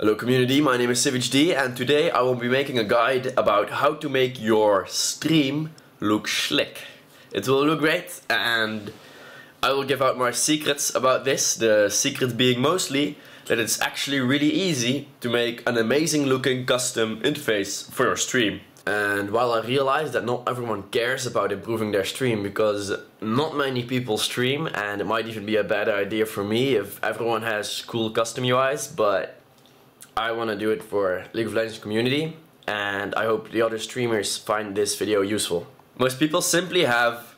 Hello community, my name is SivHD and today I will be making a guide about how to make your stream look slick. It will look great and I will give out my secrets about this, the secret being mostly that it's actually really easy to make an amazing looking custom interface for your stream. And while I realize that not everyone cares about improving their stream because not many people stream and it might even be a bad idea for me if everyone has cool custom UIs, but I want to do it for League of Legends community and I hope the other streamers find this video useful. Most people simply have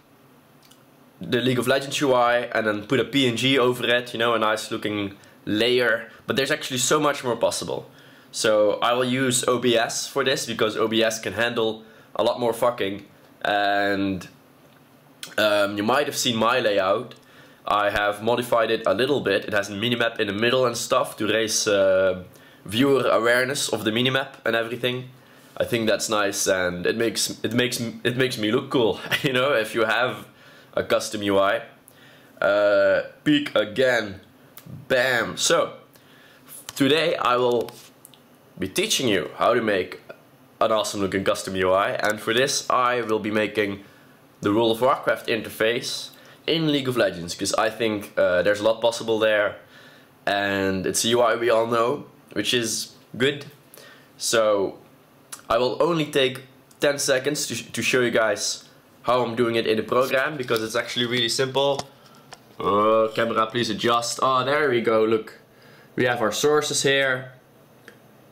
the League of Legends UI and then put a PNG over it, you know, a nice looking layer, but there's actually so much more possible. So I will use OBS for this because OBS can handle a lot more fucking and um, you might have seen my layout. I have modified it a little bit. It has a minimap in the middle and stuff to raise uh, viewer awareness of the minimap and everything. I think that's nice and it makes it makes it makes me look cool. you know, if you have a custom UI. Uh, peek again. Bam. So today I will be teaching you how to make an awesome looking custom UI and for this I will be making the World of Warcraft interface in League of Legends because I think uh, there's a lot possible there and it's a UI we all know which is good. So I will only take 10 seconds to, to show you guys how I'm doing it in the program because it's actually really simple. Uh, camera please adjust. Oh there we go. Look we have our sources here.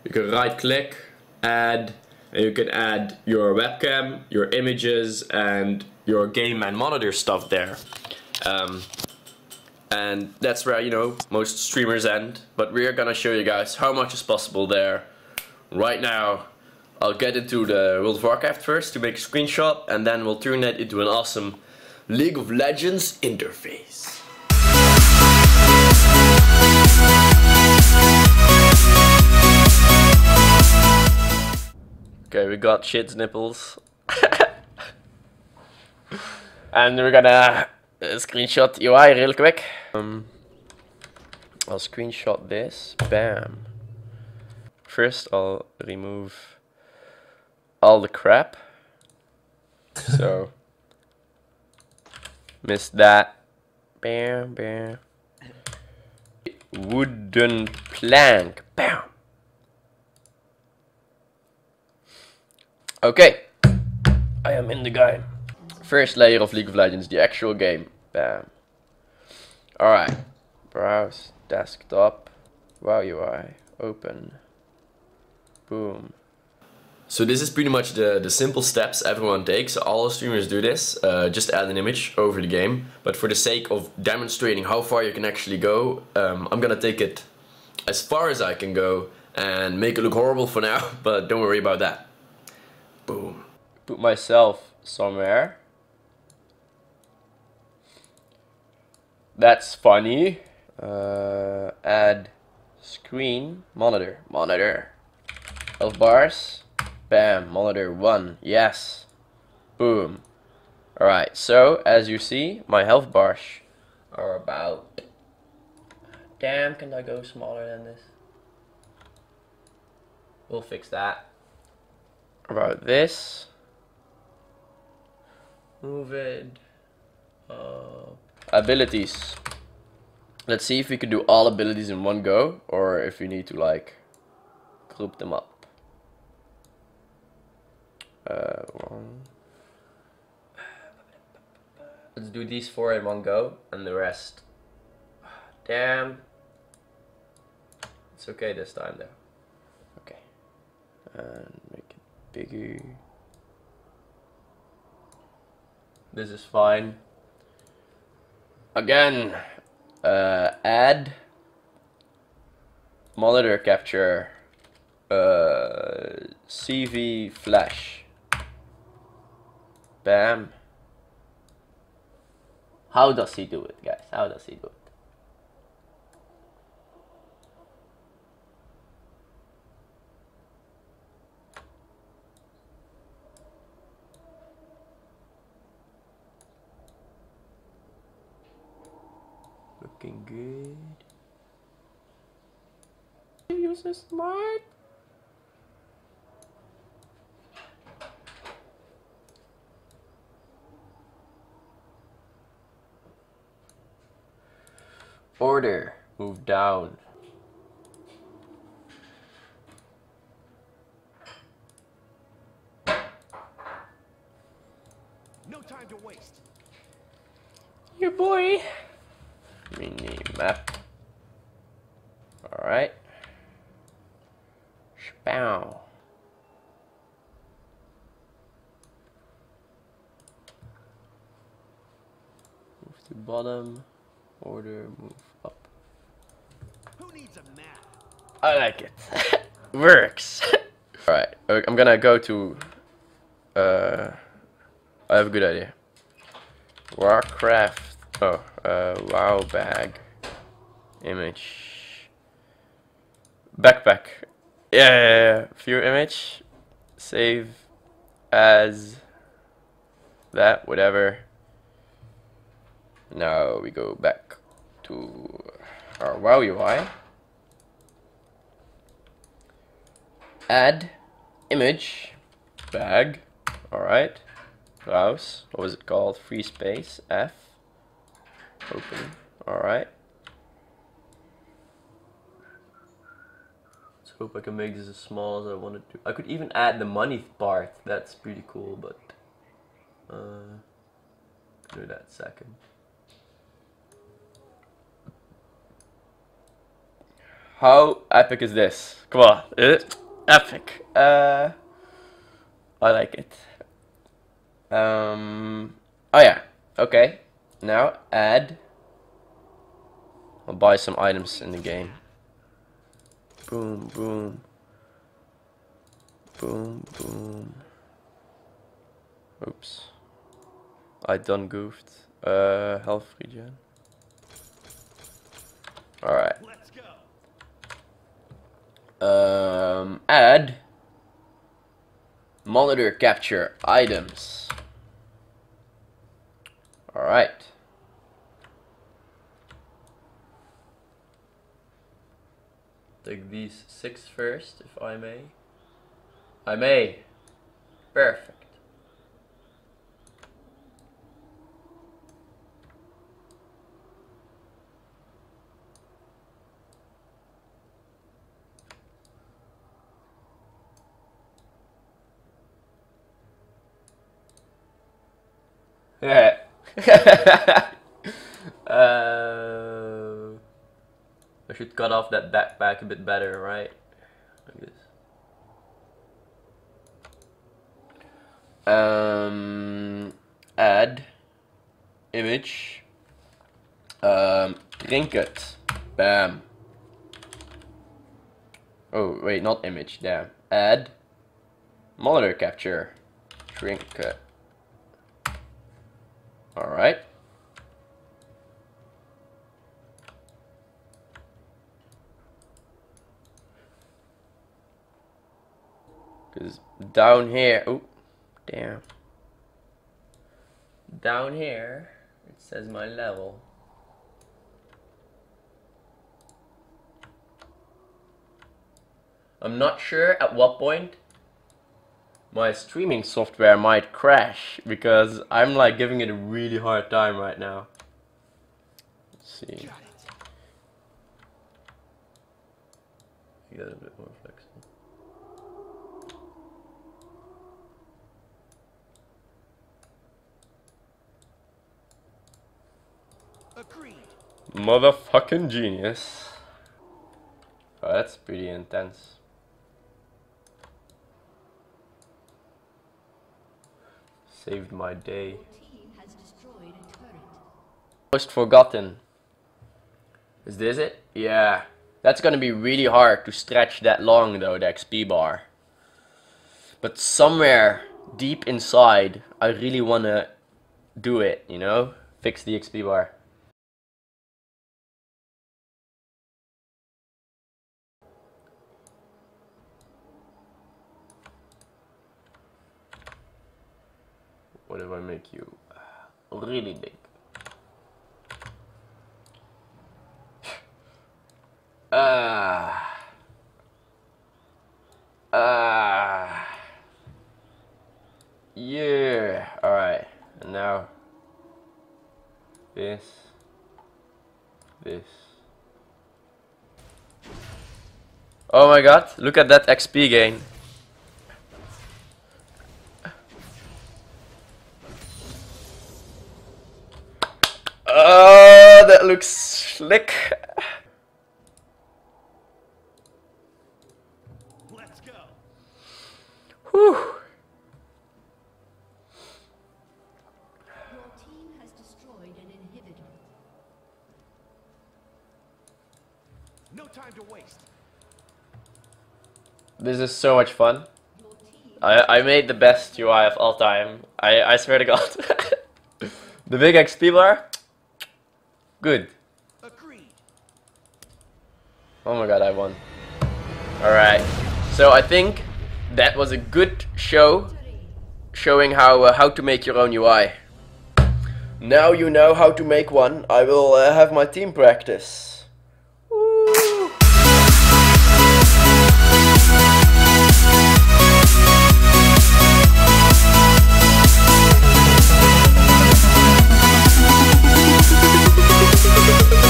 You can right click, add, and you can add your webcam, your images, and your game and monitor stuff there. Um, and that's where, you know, most streamers end. But we're gonna show you guys how much is possible there right now. I'll get into the World of Warcraft first to make a screenshot, and then we'll turn that into an awesome League of Legends interface. Okay, we got shit's nipples. and we're gonna screenshot UI real quick. Um, I'll screenshot this. Bam. First, I'll remove all the crap. so, missed that. Bam, bam. Wooden plank. Bam. Okay, I am in the game. First layer of League of Legends, the actual game. Bam. Alright, browse, desktop, WoW UI, open, boom. So this is pretty much the, the simple steps everyone takes. All streamers do this, uh, just add an image over the game. But for the sake of demonstrating how far you can actually go, um, I'm gonna take it as far as I can go and make it look horrible for now, but don't worry about that. Boom. Put myself somewhere. That's funny. Uh, add screen monitor monitor. Health bars. Bam. Monitor one. Yes. Boom. Alright, so as you see, my health bars are about. Damn, can I go smaller than this? We'll fix that about this. Move it. Uh, abilities. Let's see if we can do all abilities in one go, or if we need to like group them up. Uh, one. Let's do these four in one go, and the rest. Damn. It's okay this time though. Okay. And make it bigger. This is fine. Again, uh, add monitor capture uh, CV flash. Bam. How does he do it, guys? How does he do it? Looking good. so smart? Order. Move down. No time to waste. Your boy. Mini map. Alright. Spow. Move to bottom. Order, move up. Who needs a map? I like it. Works. Alright, uh, I'm gonna go to. Uh, I have a good idea. Warcraft. Oh, uh, WoW bag. Image. Backpack. Yeah, yeah, yeah. View image. Save as that, whatever. Now we go back to our WoW UI. Add image bag. Alright. Browse. What was it called? Free space. F. Open. Alright. Hope I can make this as small as I wanted to. I could even add the money part. That's pretty cool, but uh, do that second. How epic is this? Come on, it epic. Uh, I like it. Um. Oh yeah. Okay. Now add. I'll buy some items in the game. Boom, boom. Boom, boom. Oops. I done goofed. Uh, health regen. Alright. Let's go. Um, add monitor capture items. All Take these six first, if I may. I may. Perfect. Yeah. uh, I should cut off that backpack a bit better, right? Like this. Um, add image. Um, trinket. Bam. Oh wait, not image. Damn. Add monitor capture. Trinket. All right. Because down here, oh, damn. Down here, it says my level. I'm not sure at what point my streaming software might crash because I'm like giving it a really hard time right now. Let's see. Got it. Get a bit more flexible. Agreed. Motherfucking genius. Oh, that's pretty intense. Saved my day. Most forgotten. Is this it? Yeah. That's gonna be really hard to stretch that long though, the XP bar. But somewhere deep inside, I really wanna do it, you know? Fix the XP bar. What if I make you really big? Ah. Ah. yeah. Alright. And now. This. This. Oh my god, look at that XP gain. Oh, that looks slick. Let's go. Whew. Your team has destroyed an inhibitor. No time to waste. This is so much fun. I, I made the best UI of all time. I, I swear to god. the big XP bar? Good. Agreed. Oh my god, I won. Alright. So I think that was a good show showing how uh, how to make your own UI. Now you know how to make one. I will uh, have my team practice. Thank